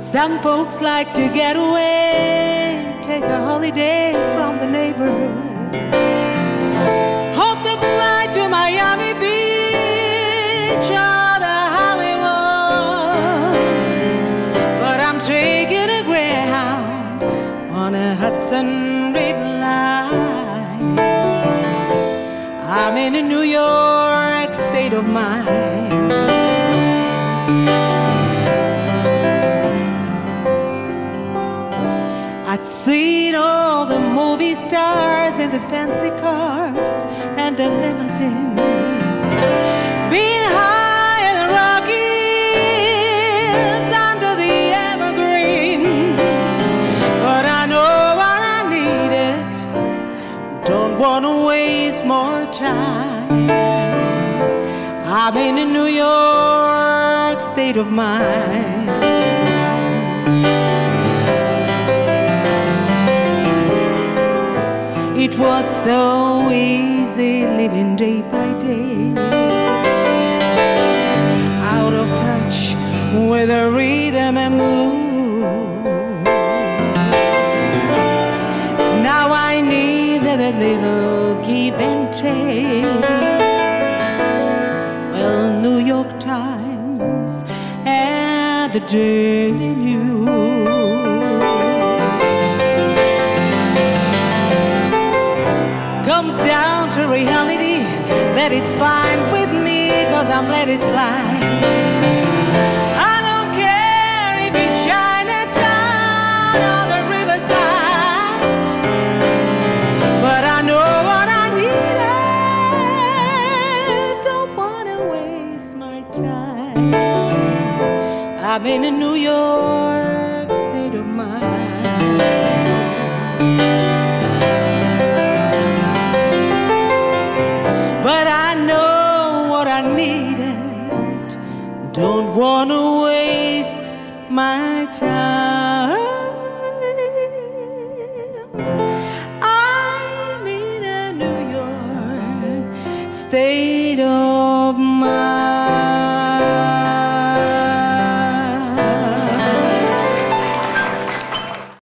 Some folks like to get away, take a holiday from the neighborhood. Hope to fly to Miami Beach or the Hollywood. But I'm taking a Greyhound on a Hudson River line. I'm in a New York state of mind. I'd seen all the movie stars in the fancy cars and the limousines. Been high in the Rockies under the evergreen. But I know what I needed. Don't want to waste more time. I'm in a New York state of mind. It was so easy living day by day. Out of touch with the rhythm and blues. Now I need a little give and take. Well, New York Times and the Daily News. Comes down to reality that it's fine with me cause I'm let it slide. I don't care if Don't wanna waste my time. I'm in a New York state of mind.